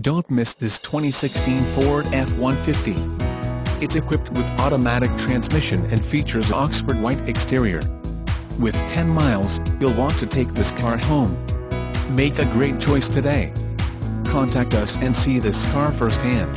Don't miss this 2016 Ford F-150. It's equipped with automatic transmission and features Oxford white exterior. With 10 miles, you'll want to take this car home. Make a great choice today. Contact us and see this car firsthand.